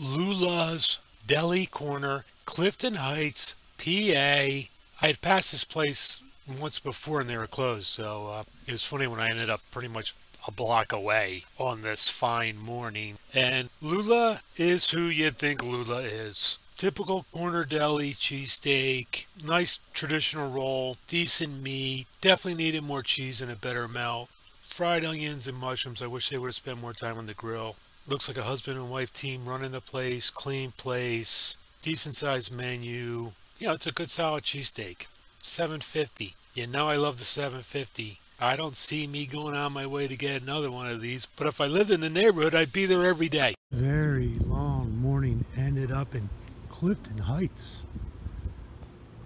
Lula's Deli Corner, Clifton Heights, PA. I had passed this place once before and they were closed, so uh, it was funny when I ended up pretty much a block away on this fine morning. And Lula is who you'd think Lula is. Typical corner deli cheesesteak, nice traditional roll, decent meat, definitely needed more cheese and a better melt. Fried onions and mushrooms, I wish they would have spent more time on the grill. Looks like a husband and wife team running the place, clean place, decent sized menu. You know, it's a good solid cheesesteak. 750. You know I love the 750. I don't see me going on my way to get another one of these, but if I lived in the neighborhood, I'd be there every day. Very long morning ended up in Clifton Heights.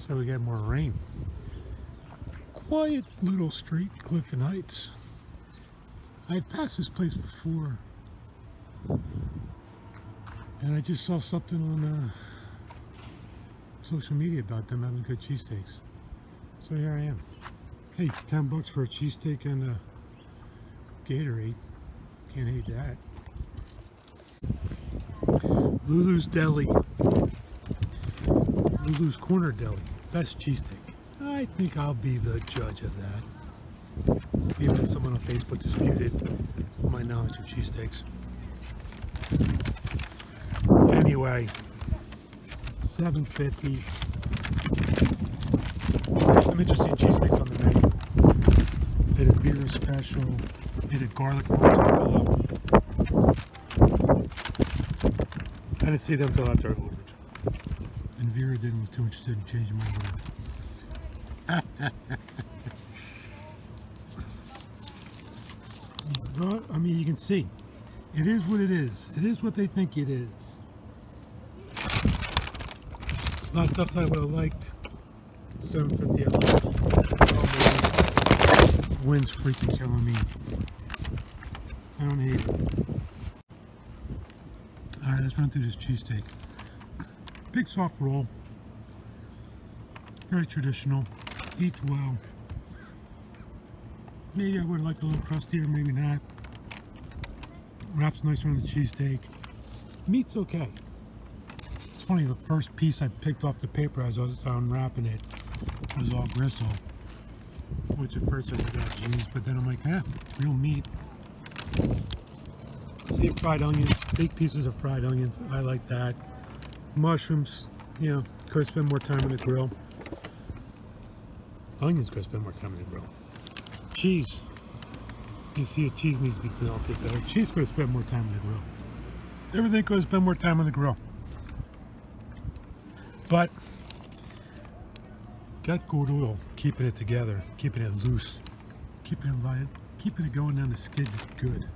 So we got more rain. Quiet little street, Clifton Heights. I had passed this place before. And I just saw something on uh, social media about them having good cheesesteaks. So here I am. Hey, 10 bucks for a cheesesteak and a Gatorade. Can't hate that. Lula's Deli. Lula's Corner Deli. Best cheesesteak. I think I'll be the judge of that. Even if someone on Facebook disputed my knowledge of cheesesteaks. Anyway, 750 some interesting cheesesteaks on the menu. Had a beer special, they had garlic mozzarella. I didn't see them fill out their orders. And Vera didn't was too interested in changing my order. but, I mean, you can see. It is what it is. It is what they think it is. A lot of stuff that I would have liked. 750 Wind's freaking killing me. I don't hate it. Alright, let's run through this cheesesteak. Big soft roll. Very traditional. Eats well. Maybe I would like a little crustier, maybe not. Wraps nicer on the cheesesteak. Meat's okay. Funny, the first piece I picked off the paper as I was unwrapping it was all gristle. Which at first I was like, but then I'm like, ah, real meat. See fried onions, big pieces of fried onions. I like that. Mushrooms, you know, could spend more time on the grill. Onions could spend more time on the grill. Cheese. You see, cheese needs to be melted better. Cheese could spend more time on the grill. Everything could spend more time on the grill. But got good oil keeping it together, keeping it loose, keeping it light, keeping it going down the skids good.